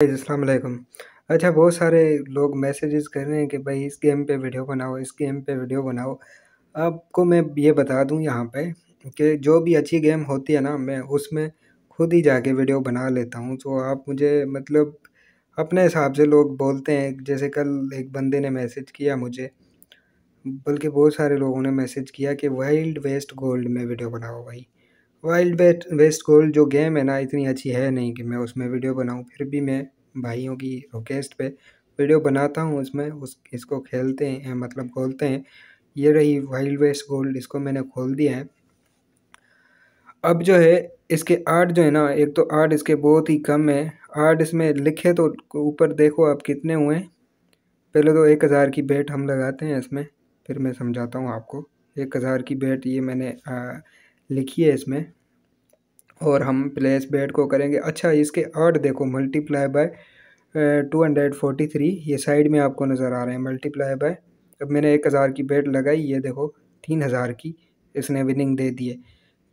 अस्सलाम वालेकुम अच्छा बहुत सारे लोग मैसेजेस कर रहे हैं कि भाई इस गेम पे वीडियो बनाओ, इस गेम पे वीडियो बनाओ। आपको मैं ये बता दूँ यहाँ पे कि जो भी अच्छी गेम होती है ना, मैं उसमें खुद ही जाके वीडियो बना लेता हूँ। तो आप मुझे मतलब अपने हिसाब से लोग बोलते हैं, जैसे कल एक बंदे ने मैसेज किया मुझे, बल्कि बहुत सारे लोगों ने मैसेज किया कि वाइल्ड वेस्ट गोल्ड में वीडियो बनाओ भाई। वाइल्ड वेस्ट गोल्ड जो गेम है ना इतनी अच्छी है नहीं कि मैं उसमें वीडियो बनाऊँ। फिर भी मैं भाइयों की रिक्वेस्ट पे वीडियो बनाता हूँ उसमें उस इसको खेलते हैं मतलब खोलते हैं। ये रही वाइल्ड वेस्ट गोल्ड इसको मैंने खोल दिया है। अब जो है इसके आर्ट जो है ना एक तो आर्ट इसके बहुत ही कम है। आर्ट इसमें लिखे तो ऊपर देखो आप कितने हुए पहले तो एक हज़ार की बेट हम लगाते हैं इसमें। फिर मैं समझाता हूँ आपको। एक हज़ार की बेट ये मैंने आ, लिखी है इसमें। और हम प्लेस बेट को करेंगे। अच्छा इसके आठ देखो multiply by two hundred forty three ये साइड में आपको नज़र आ रहे हैं। मल्टीप्लाई बाय अब मैंने एक हज़ार की बेट लगाई, ये देखो, तीन हज़ार की इसने विनिंग दे दी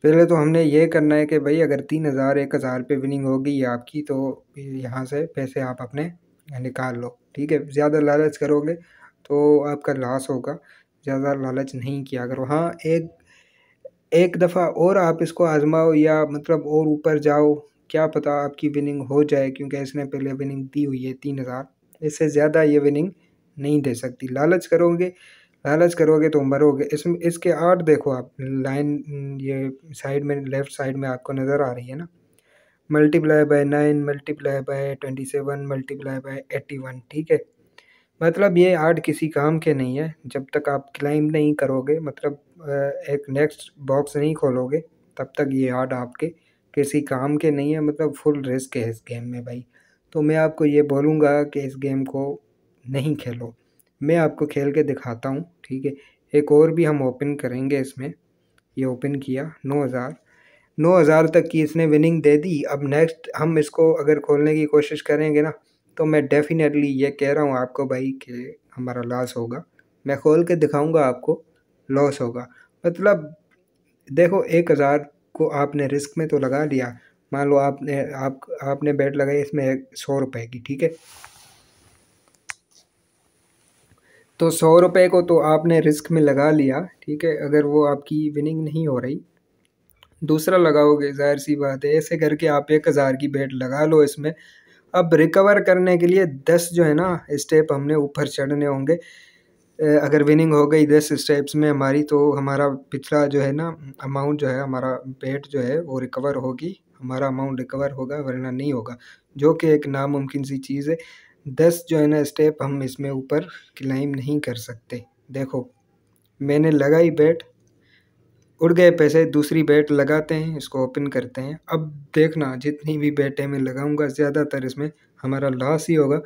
पहले तो हमने ये करना है कि भाई, अगर तीन हज़ार, एक हज़ार पे विनिंग होगी आपकी तो यहाँ से पैसे आप अपने निकाल लो। ठीक है? ज़्यादा लालच करोगे तो आपका लॉस होगा। ज़्यादा लालच नहीं किया करो। हाँ एक एक दफ़ा और आप इसको आज़माओ या मतलब और ऊपर जाओ, क्या पता आपकी विनिंग हो जाए, क्योंकि इसने पहले विनिंग दी हुई है तीन हज़ार। इससे ज़्यादा ये विनिंग नहीं दे सकती। लालच करोगे लालच करोगे तो मरोगे। इसमें, इसके आठ देखो आप लाइन ये साइड में लेफ़्ट साइड में आपको नज़र आ रही है ना। Multiply by nine multiply by twenty seven multiply by eighty one ठीक है? मतलब ये आर्ट किसी काम के नहीं है। जब तक आप क्लाइम नहीं करोगे मतलब एक नेक्स्ट बॉक्स नहीं खोलोगे, तब तक ये आर्ट आपके किसी काम के नहीं है मतलब फुल रिस्क है इस गेम में भाई। तो मैं आपको ये बोलूँगा कि इस गेम को नहीं खेलो। मैं आपको खेल के दिखाता हूँ, ठीक है? एक और भी हम ओपन करेंगे इसमें। ये ओपन किया, नौ हज़ार। नौ हज़ार तक की इसने विनिंग दे दी। अब नेक्स्ट हम इसको अगर खोलने की कोशिश करेंगे ना तो मैं डेफिनेटली ये कह रहा हूँ आपको भाई कि हमारा लॉस होगा। मैं खोल के दिखाऊँगा आपको लॉस होगा। मतलब देखो, एक हज़ार को आपने रिस्क में तो लगा लिया। मान लो आपने, आप, आपने बेट लगाई, इसमें सौ रुपए की, ठीक है? तो सौ रुपये को तो आपने रिस्क में लगा लिया, ठीक है? अगर वो आपकी विनिंग नहीं हो रही। दूसरा लगाओगे, ज़ाहिर सी बात है, ऐसे करके आप एक हज़ार की बेट लगा लो इसमें। अब रिकवर करने के लिए दस जो है ना स्टेप हमने ऊपर चढ़ने होंगे। अगर विनिंग हो गई दस स्टेप्स में हमारी तो हमारा पिछला जो है ना अमाउंट जो है, हमारा पेट जो है, वो रिकवर होगी। हमारा अमाउंट रिकवर होगा, वरना नहीं होगा। जो कि एक नामुमकिन सी चीज़ है। दस जो है ना स्टेप हम इसमें ऊपर क्लाइम नहीं कर सकते। देखो, मैंने लगाई बैट उड़ गए पैसे, दूसरी बैट लगाते हैं, इसको ओपन करते हैं। अब देखना, जितनी भी बैटें मैं लगाऊँगा, ज़्यादातर इसमें हमारा लॉस ही होगा,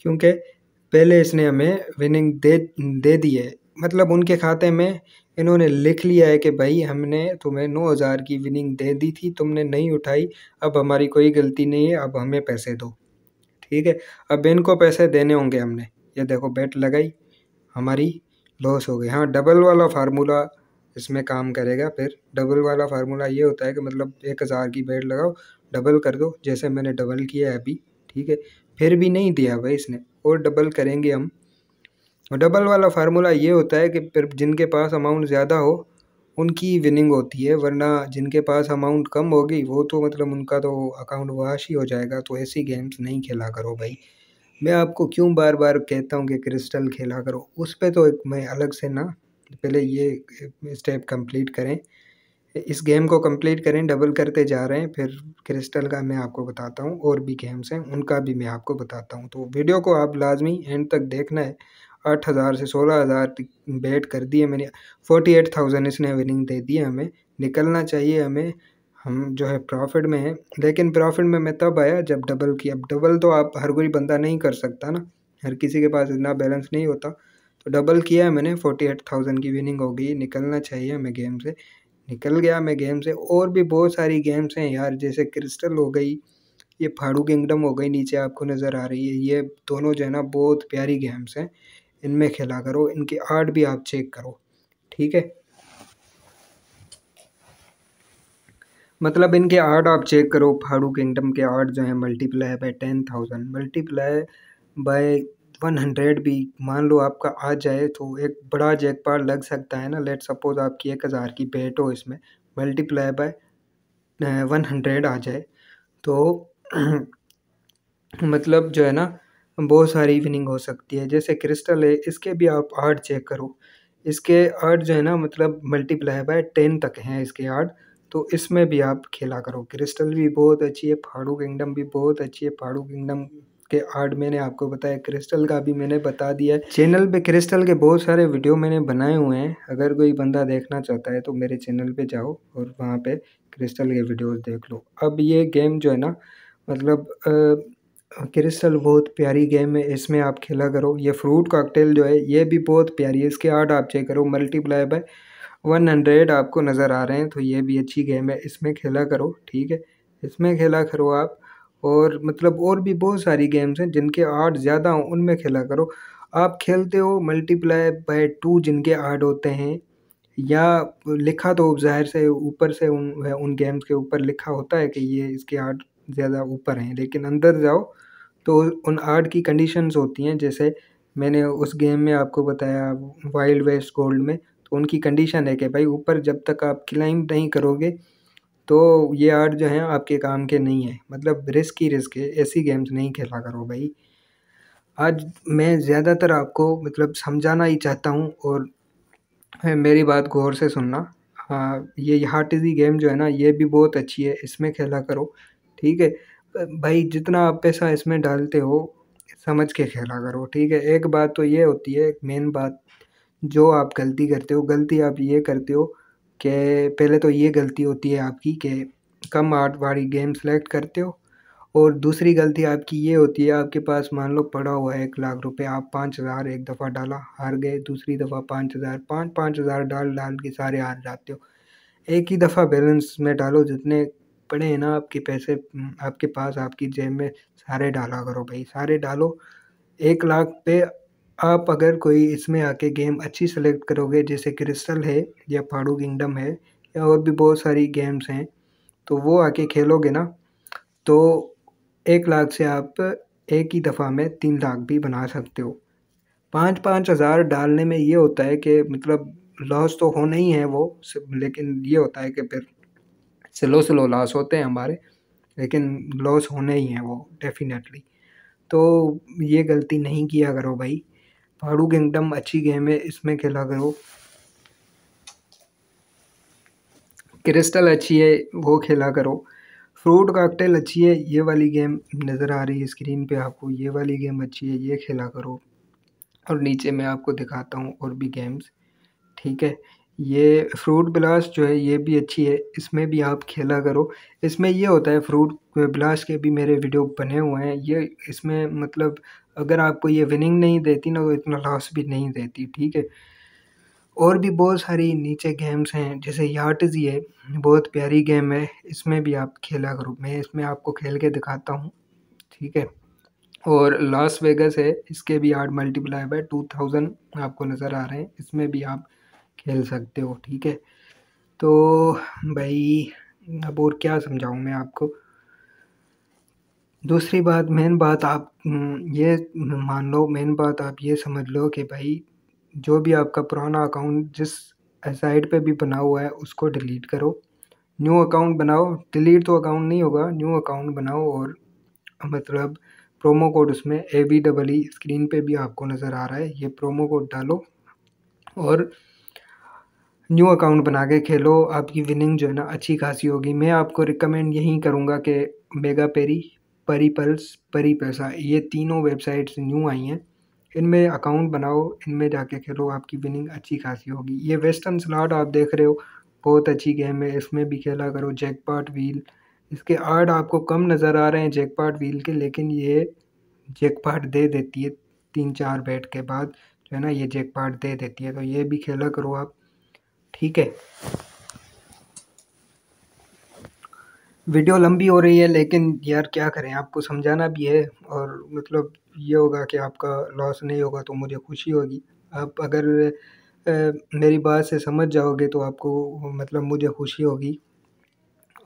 क्योंकि पहले इसने हमें विनिंग दे दे दी है। मतलब उनके खाते में इन्होंने लिख लिया है कि भाई, हमने तुम्हें नौ हज़ार की विनिंग दे दी थी, तुमने नहीं उठाई, अब हमारी कोई गलती नहीं है, अब हमें पैसे दो। ठीक है? अब इनको पैसे देने होंगे हमने। ये देखो, बैट लगाई, हमारी लॉस हो गई। हाँ डबल वाला फार्मूला इसमें काम करेगा। फिर डबल वाला फार्मूला ये होता है कि मतलब एक हज़ार की बेड लगाओ डबल कर दो, जैसे मैंने डबल किया है अभी, ठीक है? फिर भी नहीं दिया भाई इसने, और डबल करेंगे हम। डबल वाला फार्मूला ये होता है कि फिर जिनके पास अमाउंट ज़्यादा हो, उनकी विनिंग होती है, वरना जिनके पास अमाउंट कम होगी वो तो मतलब उनका तो अकाउंट वाश ही हो जाएगा। तो ऐसी गेम्स नहीं खेला करो भाई। मैं आपको क्यों बार बार कहता हूँ कि क्रिस्टल खेला करो? उस पर तो एक मैं अलग से ना पहले ये स्टेप कंप्लीट करें। इस गेम को कंप्लीट करें डबल करते जा रहे हैं, फिर क्रिस्टल का मैं आपको बताता हूँ, और भी गेम्स हैं, उनका भी मैं आपको बताता हूँ। तो वीडियो को आप लाजमी एंड तक देखना है। आठ हज़ार से सोलह हज़ार बेट कर दिए मैंने। फोर्टी एट थाउज़ेंड इसने विनिंग दे दी हमें। निकलना चाहिए हमें। हम जो है प्रॉफिट में हैं। लेकिन प्रॉफिट में मैं तब आया जब डबल किया। अब डबल तो आप, हर कोई बंदा नहीं कर सकता ना। हर किसी के पास इतना बैलेंस नहीं होता। तो डबल किया है मैंने फोर्टी एट थाउज़ेंड की विनिंग हो गई। निकलना चाहिए हमें गेम से। निकल गया मैं गेम से। और भी बहुत सारी गेम्स हैं यार, जैसे क्रिस्टल हो गई, ये फाड़ू किंगडम हो गई, नीचे आपको नज़र आ रही है। ये दोनों जो है ना, बहुत प्यारी गेम्स हैं। इनमें खेला करो, इनकी आर्ट भी आप चेक करो। ठीक है? मतलब इनके आर्ट आप चेक करो। फाड़ू किंगडम के आर्ट जो हैं multiply by ten thousand multiply by one hundred भी मान लो आपका आ जाए तो एक बड़ा जैकपॉट लग सकता है ना? लेट सपोज़ आपकी एक हज़ार की बेट हो इसमें मल्टीप्लाई बाय वन हंड्रेड आ जाए तो मतलब जो है ना, बहुत सारी इवनिंग हो सकती है। जैसे क्रिस्टल है, इसके भी आप आर्ट चेक करो। इसके आर्ट जो है ना मतलब मल्टीप्लाई बाय टेन तक हैं इसके आर्ट तो इसमें भी आप खेला करो। क्रिस्टल भी बहुत अच्छी है, फाड़ू किंगडम भी बहुत अच्छी है, फाड़ू किंगडम के आर्ट मैंने आपको बताया, क्रिस्टल का भी मैंने बता दिया है। चैनल पे क्रिस्टल के बहुत सारे वीडियो मैंने बनाए हुए हैं। अगर कोई बंदा देखना चाहता है तो मेरे चैनल पे जाओ और वहाँ पे क्रिस्टल के वीडियोस देख लो। अब ये गेम जो है ना मतलब क्रिस्टल बहुत प्यारी गेम है, इसमें आप खेला करो। ये फ्रूट कॉकटेल जो है, ये भी बहुत प्यारी है। इसके आर्ट आप चेक करो, मल्टीप्लाई बाय वन हंड्रेड आपको नज़र आ रहे हैं तो ये भी अच्छी गेम है। इसमें खेला करो, ठीक है? इसमें खेला करो आप और मतलब और भी बहुत सारी गेम्स हैं जिनके आर्ट ज़्यादा हों, उनमें खेला करो। आप खेलते हो मल्टीप्लाई बाय टू जिनके आर्ट होते हैं, या लिखा तो ज़ाहिर से ऊपर से उन उन गेम्स के ऊपर लिखा होता है कि ये इसके आर्ट ज़्यादा ऊपर हैं, लेकिन अंदर जाओ तो उन आर्ट की कंडीशंस होती हैं। जैसे मैंने उस गेम में आपको बताया वाइल्ड वेस्ट गोल्ड में तो उनकी कंडीशन है कि भाई ऊपर जब तक आप क्लाइंब नहीं करोगे तो ये आर्ट जो हैं, आपके काम के नहीं है। मतलब रिस्क ही रिस्क है। ऐसी गेम्स नहीं खेला करो भाई। आज मैं ज़्यादातर आपको मतलब समझाना ही चाहता हूँ और मेरी बात गौर से सुनना। हाँ ये हार्ट इजी गेम जो है ना, ये भी बहुत अच्छी है। इसमें खेला करो। ठीक है? भाई, जितना आप पैसा इसमें डालते हो, समझ के खेला करो। ठीक है? एक बात तो ये होती है मेन बात, जो आप गलती करते हो, गलती आप ये करते हो कि पहले तो ये गलती होती है आपकी कि कम आर्ट वाली गेम सेलेक्ट करते हो और दूसरी गलती आपकी ये होती है, आपके पास मान लो पड़ा हुआ है एक लाख रुपए, आप पाँच हज़ार एक दफ़ा डाला, हार गए, दूसरी दफ़ा पाँच हज़ार, पाँच पाँच हज़ार डाल डाल के सारे हार जाते हो। एक ही दफ़ा बैलेंस में डालो, जितने पड़े हैं ना आपके पैसे आपके पास, आपकी जेब में, सारे डाला करो भाई, सारे डालो। एक लाख पे आप अगर कोई इसमें आके गेम अच्छी सेलेक्ट करोगे, जैसे क्रिस्टल है या फाड़ू किंगडम है या और भी बहुत सारी गेम्स हैं तो वो आके खेलोगे ना तो एक लाख से आप एक ही दफ़ा में तीन लाख भी बना सकते हो। पाँच पाँच हज़ार डालने में ये होता है कि मतलब लॉस तो होना ही है वो लेकिन ये होता है कि फिर स्लो स्लो लॉस होते हैं हमारे, लेकिन लॉस होने ही हैं वो डेफिनेटली तो ये गलती नहीं किया करो भाई। फाड़ू किंगडम अच्छी गेम है, इसमें खेला करो। क्रिस्टल अच्छी है, वो खेला करो। फ्रूट काकटेल अच्छी है, ये वाली गेम नज़र आ रही है स्क्रीन पे आपको, ये वाली गेम अच्छी है, ये खेला करो। और नीचे मैं आपको दिखाता हूँ और भी गेम्स ठीक है? ये फ्रूट ब्लास्ट जो है, ये भी अच्छी है। इसमें भी आप खेला करो। इसमें ये होता है फ्रूट ब्लास्ट के भी मेरे वीडियो बने हुए हैं। ये इसमें मतलब अगर आपको ये विनिंग नहीं देती ना तो इतना लॉस भी नहीं देती, ठीक है? और भी बहुत सारी नीचे गेम्स हैं, जैसे यार्टजी है बहुत प्यारी गेम है। इसमें भी आप खेला करो। मैं इसमें आपको खेल के दिखाता हूँ, ठीक है? और लास वेगस है, इसके भी art multiply by two thousand आपको नज़र आ रहे हैं। इसमें भी आप खेल सकते हो, ठीक है? तो भाई, अब और क्या समझाऊँ मैं आपको? दूसरी बात, मेन बात आप ये मान लो, मेन बात आप ये समझ लो कि भाई, जो भी आपका पुराना अकाउंट जिस साइट पे भी बना हुआ है, उसको डिलीट करो। न्यू अकाउंट बनाओ, डिलीट तो अकाउंट नहीं होगा, न्यू अकाउंट बनाओ और मतलब प्रोमो कोड उसमें A B double E screen पे भी आपको नज़र आ रहा है, ये प्रोमो कोड डालो और न्यू अकाउंट बना के खेलो, आपकी विनिंग जो है ना, अच्छी खासी होगी। मैं आपको रिकमेंड यही करूँगा कि मेगा पेरी परी पल्स परी पैसा ये तीनों वेबसाइट्स न्यू आई हैं। इनमें अकाउंट बनाओ, इनमें जाके खेलो, आपकी विनिंग अच्छी खासी होगी। ये वेस्टर्न स्लॉट आप देख रहे हो, बहुत अच्छी गेम है। इसमें भी खेला करो जैकपॉट व्हील इसके आर्ट आपको कम नज़र आ रहे हैं जैकपॉट व्हील के, लेकिन ये जैकपॉट दे देती है, तीन चार बैट के बाद, जो है ना, ये जैकपॉट दे देती है। तो ये भी खेला करो आप। ठीक है। वीडियो लंबी हो रही है लेकिन यार क्या करें आपको समझाना भी है और मतलब ये होगा कि आपका लॉस नहीं होगा तो मुझे खुशी होगी। आप अगर आ, मेरी बात से समझ जाओगे तो आपको मतलब मुझे खुशी होगी।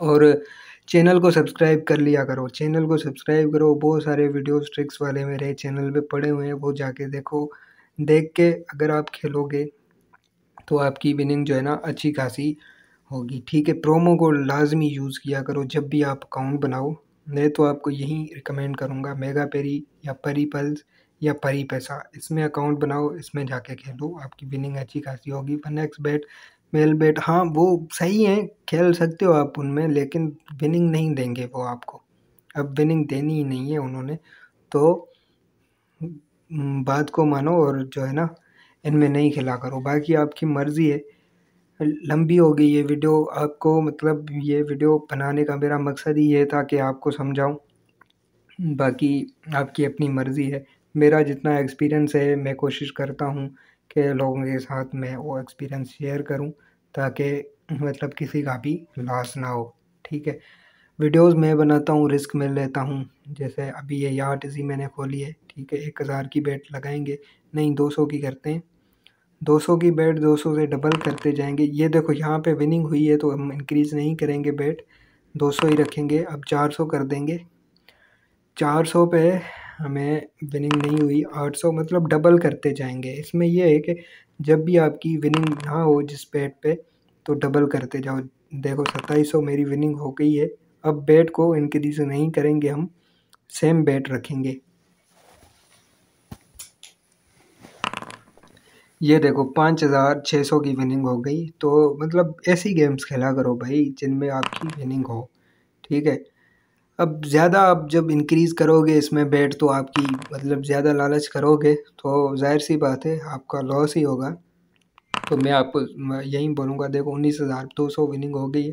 और चैनल को सब्सक्राइब कर लिया करो चैनल को सब्सक्राइब करो। बहुत सारे वीडियोस ट्रिक्स वाले मेरे चैनल पे पड़े हुए हैं वो जाके देखो। देख के अगर आप खेलोगे तो आपकी विनिंग जो है ना, अच्छी खासी होगी। ठीक है प्रोमो कोड लाजमी यूज़ किया करो, जब भी आप अकाउंट बनाओ। मैं तो आपको यही रिकमेंड करूँगा मेगा पेरी या परी पल्स या परी पैसा। इसमें अकाउंट बनाओ, इसमें जाके खेलो, आपकी विनिंग अच्छी खासी होगी। One X bet Melbet हाँ वो सही है, खेल सकते हो आप उनमें, लेकिन विनिंग नहीं देंगे वो आपको। अब विनिंग देनी ही नहीं है उन्होंने तो बात को मानो और जो है ना इनमें नहीं खेला करो। बाकी आपकी मर्ज़ी है। लंबी हो गई ये वीडियो। आपको मतलब ये वीडियो बनाने का मेरा मकसद ही है था कि आपको समझाऊं। बाकी आपकी अपनी मर्ज़ी है। मेरा जितना एक्सपीरियंस है, मैं कोशिश करता हूँ कि लोगों के साथ मैं वो एक्सपीरियंस शेयर करूँ ताकि मतलब किसी का भी लॉस ना हो। ठीक है? वीडियोस मैं बनाता हूँ रिस्क में लेता हूँ। जैसे अभी ये यार्ट इसी मैंने खोली है। ठीक है? एक हज़ार की बेट लगाएँगे। नहीं, दो सौ की करते हैं। दो सौ की बैट दो सौ से डबल करते जाएँगे। ये देखो, यहाँ पे विनिंग हुई है तो हम इंक्रीज़ नहीं करेंगे बैट। दो सौ ही रखेंगे, अब चार सौ कर देंगे। चार सौ पे हमें विनिंग नहीं हुई, आठ सौ मतलब डबल करते जाएँगे। इसमें ये है कि जब भी आपकी विनिंग ना हो जिस बैट पे तो डबल करते जाओ। देखो, सत्ताईस सौ मेरी विनिंग हो गई है। अब बैट को इंक्रीज नहीं करेंगे हम सेम बैट रखेंगे। ये देखो पाँच हज़ार छः सौ की विनिंग हो गई। तो मतलब ऐसी गेम्स खेला करो भाई जिनमें आपकी विनिंग हो ठीक है? अब ज़्यादा आप जब इंक्रीज़ करोगे इसमें बेट तो आपकी मतलब ज़्यादा लालच करोगे तो ज़ाहिर सी बात है आपका लॉस ही होगा। तो मैं आपको यही बोलूँगा देखो उन्नीस हज़ार दो सौ विनिंग हो गई।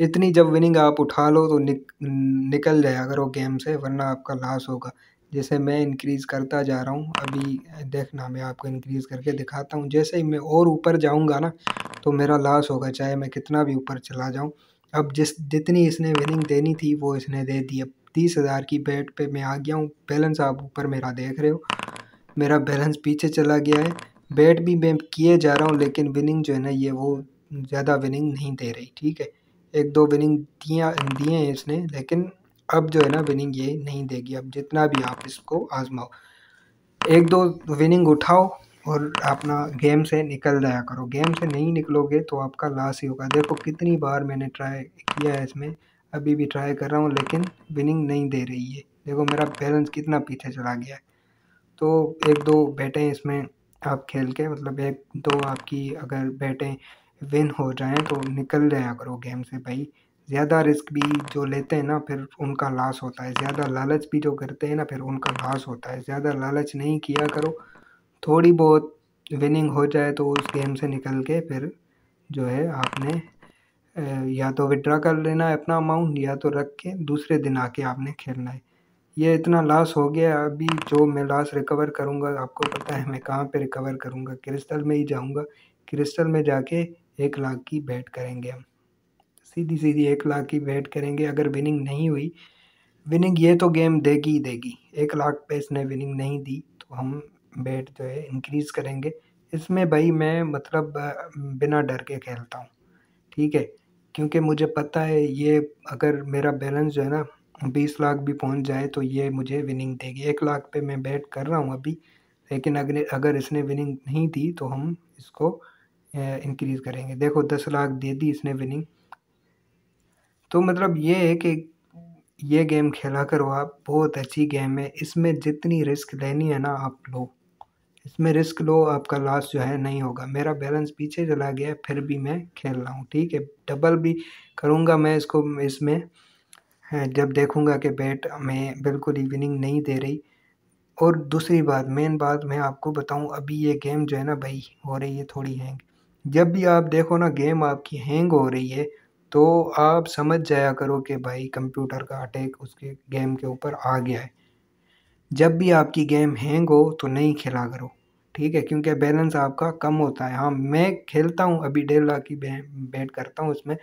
इतनी जब विनिंग आप उठा लो तो निक, निकल जाया करो गेम से वरना आपका लॉस होगा। जैसे मैं इंक्रीज़ करता जा रहा हूँ, अभी देखना मैं आपको इंक्रीज़ करके दिखाता हूँ। जैसे ही मैं और ऊपर जाऊँगा ना तो मेरा लॉस होगा, चाहे मैं कितना भी ऊपर चला जाऊँ। अब जिस, जितनी इसने विनिंग देनी थी, वो इसने दे दी। अब तीस हज़ार की बेट पे मैं आ गया हूँ बैलेंस आप ऊपर मेरा देख रहे हो। मेरा बैलेंस पीछे चला गया है। बेट भी मैं किए जा रहा हूँ, लेकिन विनिंग जो है ना, ये वो ज़्यादा विनिंग नहीं दे रही, ठीक है? एक दो विनिंग दिया, दिए हैं इसने, लेकिन अब जो है ना विनिंग ये नहीं देगी। अब जितना भी आप इसको आजमाओ। एक दो विनिंग उठाओ और अपना गेम से निकल जाया करो। गेम से नहीं निकलोगे तो आपका लॉस ही होगा। देखो कितनी बार मैंने ट्राई किया है इसमें। अभी भी ट्राई कर रहा हूँ लेकिन विनिंग नहीं दे रही है। देखो मेरा बैलेंस कितना पीछे चला गया है। तो एक दो बैटें इसमें आप खेल के मतलब एक दो आपकी अगर बैटें विन हो जाएँ तो निकल जाया करो गेम से भाई। ज़्यादा रिस्क भी जो लेते हैं ना, फिर उनका लॉस होता है। ज़्यादा लालच भी जो करते हैं ना, फिर उनका लॉस होता है। ज़्यादा लालच नहीं किया करो, थोड़ी बहुत विनिंग हो जाए तो उस गेम से निकल के फिर जो है आपने या तो विड्रा कर लेना है अपना अमाउंट या तो रख के दूसरे दिन आके आपने खेलना है। ये इतना लॉस हो गया अभी, जो मैं लॉस रिकवर करूँगा, आपको पता है मैं कहाँ पे रिकवर करूँगा? क्रिस्टल में ही जाऊँगा। क्रिस्टल में जाके एक लाख की बैट करेंगे हम। सीधी सीधी एक लाख की बैट करेंगे, अगर विनिंग नहीं हुई। विनिंग ये तो गेम देगी ही देगी। एक लाख पे इसने विनिंग नहीं दी तो हम बेट जो है इंक्रीज़ करेंगे। इसमें भाई मैं मतलब बिना डर के खेलता हूँ। ठीक है? क्योंकि मुझे पता है ये अगर मेरा बैलेंस जो है ना, बीस लाख भी पहुँच जाए तो ये मुझे विनिंग देगी। एक लाख पे मैं बैट कर रहा हूँ अभी, लेकिन अगर अगर इसने विनिंग नहीं दी तो हम इसको इंक्रीज़ करेंगे। देखो, दस लाख दे दी, इसने विनिंग तो मतलब ये है कि ये गेम खेला करो आप, बहुत अच्छी गेम है। इसमें जितनी रिस्क लेनी है ना आप लो। इसमें रिस्क लो, आपका लॉस जो है नहीं होगा। मेरा बैलेंस पीछे चला गया फिर भी मैं खेल रहा हूँ, ठीक है? डबल भी करूँगा मैं इसको, इसमें। जब देखूँगा कि बैट में बिल्कुल ही विनिंग नहीं दे रही। और दूसरी बात मेन बात मैं आपको बताऊँ, अभी ये गेम जो है ना भाई, हो रही है थोड़ी हैंग जब भी आप देखो ना गेम आपकी हैंग हो रही है तो आप समझ जाया करो कि भाई कंप्यूटर का अटैक उसके गेम के ऊपर आ गया है। जब भी आपकी गेम हैंग हो तो नहीं खेला करो, ठीक है? क्योंकि बैलेंस आपका कम होता है। हाँ मैं खेलता हूँ, अभी डेढ़ लाख की बैट करता हूँ उसमें।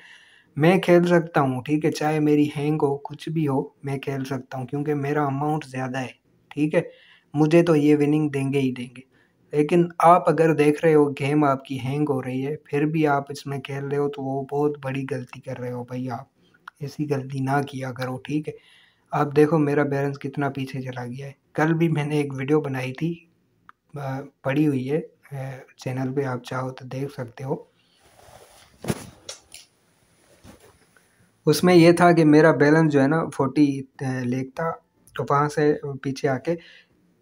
मैं खेल सकता हूँ, ठीक है? चाहे मेरी हैंग हो, कुछ भी हो, मैं खेल सकता हूँ, क्योंकि मेरा अमाउंट ज़्यादा है, ठीक है? मुझे तो ये विनिंग देंगे ही देंगे। लेकिन आप अगर देख रहे हो गेम आपकी हैंग हो रही है, फिर भी आप इसमें खेल रहे हो तो वो बहुत बड़ी गलती कर रहे हो भाई आप। ऐसी गलती ना किया करो, ठीक है? आप देखो मेरा बैलेंस कितना पीछे चला गया है। कल भी मैंने एक वीडियो बनाई थी पड़ी हुई है चैनल पे आप चाहो तो देख सकते हो। उसमें ये था कि मेरा बैलेंस जो है ना, फोर्टी लेक था तो वहाँ से पीछे आके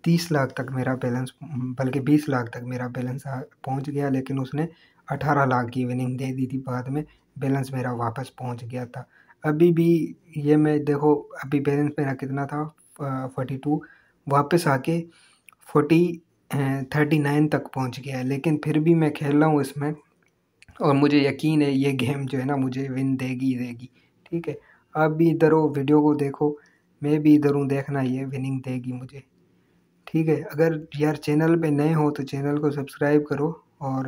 तीस लाख तक मेरा बैलेंस, बल्कि बीस लाख तक मेरा बैलेंस पहुँच गया, लेकिन उसने अठारह लाख की विनिंग दे दी थी, बाद में बैलेंस मेरा वापस पहुँच गया था। अभी भी ये मैं, देखो, अभी बैलेंस मेरा कितना था? फोर्टी टू वापस आके फोर्टी थर्टी नाइन तक पहुँच गया है, लेकिन फिर भी मैं खेल रहा हूँ इसमें, और मुझे यकीन है, ये गेम जो है ना, मुझे विन देगी देगी, ठीक है? आप भी इधर हो वीडियो को देखो, मैं भी इधर हूँ, देखना, ये विनिंग देगी मुझे। ठीक है, अगर यार चैनल पे नए हो तो चैनल को सब्सक्राइब करो और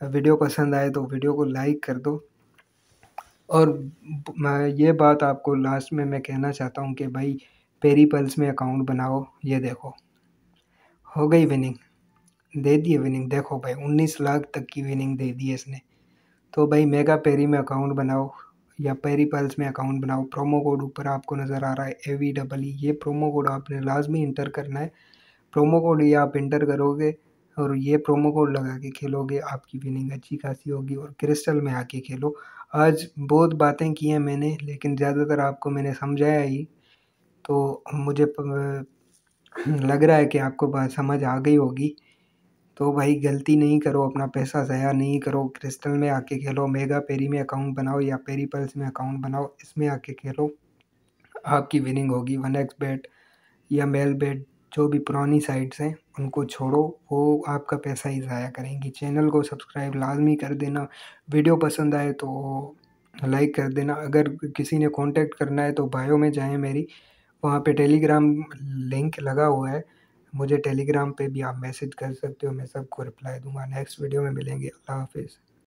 वीडियो पसंद आए तो वीडियो को लाइक कर दो। और ये बात आपको लास्ट में मैं कहना चाहता हूँ कि भाई पेरी पल्स में अकाउंट बनाओ, ये देखो। हो गई विनिंग दे दी विनिंग देखो भाई, उन्नीस लाख तक की विनिंग दे दी इसने। तो भाई मेगा पेरी में अकाउंट बनाओ। या पेरी पल्स में अकाउंट बनाओ प्रोमो कोड ऊपर आपको नज़र आ रहा है ए वी डबल ई ये प्रोमो कोड आपने लाजमी इंटर करना है प्रोमो कोड ये आप इंटर करोगे और ये प्रोमो कोड लगा के खेलोगे आपकी विनिंग अच्छी खासी होगी और क्रिस्टल में आके खेलो आज बहुत बातें की हैं मैंने लेकिन ज़्यादातर आपको मैंने समझाया ही तो मुझे लग रहा है कि आपको बात समझ आ गई होगी तो भाई गलती नहीं करो अपना पैसा ज़ाया नहीं करो। क्रिस्टल में आके खेलो, मेगा पेरी में अकाउंट बनाओ या पेरी पल्स में अकाउंट बनाओ, इसमें आके खेलो। आपकी विनिंग होगी वन एक्स बेट या मेल बेट, जो भी पुरानी साइट्स हैं, उनको छोड़ो। वो आपका पैसा ही ज़ाया करेंगी। चैनल को सब्सक्राइब लाजमी कर देना। वीडियो पसंद आए तो लाइक कर देना। अगर किसी ने कांटेक्ट करना है तो बायो में जाएँ मेरी। वहाँ पे टेलीग्राम लिंक लगा हुआ है। मुझे टेलीग्राम पे भी आप मैसेज कर सकते हो, मैं सबको रिप्लाई दूँगा। नेक्स्ट वीडियो में मिलेंगे। अल्लाह हाफिज़।